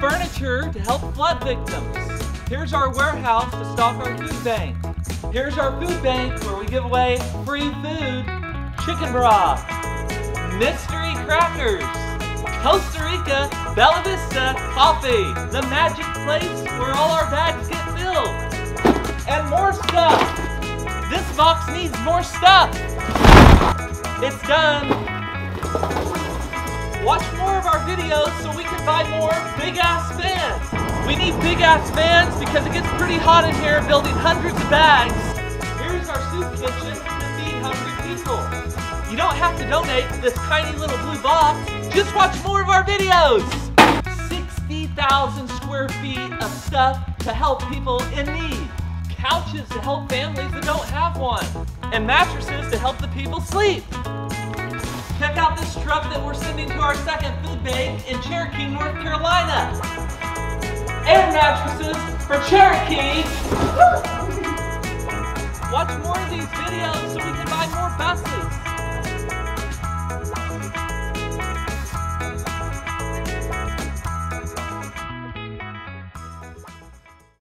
furniture to help flood victims. Here's our warehouse to stock our food bank. Here's our food bank where we give away free food, chicken broth, mystery crackers, Costa Rica Bella Vista coffee, the magic place where all our bags get filled, and more stuff. This box needs more stuff. It's done. Watch more of our videos so we can buy more big ass fans. We need big ass fans because it gets pretty hot in here building hundreds of bags. Here's our soup kitchen to feed hungry people. You don't have to donate to this tiny little blue box. Just watch more of our videos. 60,000 square feet of stuff to help people in need. Couches to help families that don't have one. And mattresses to help the people sleep. Check out this truck that we're sending to our second food bank in Cherokee, North Carolina. Air mattresses for Cherokee. Watch more of these videos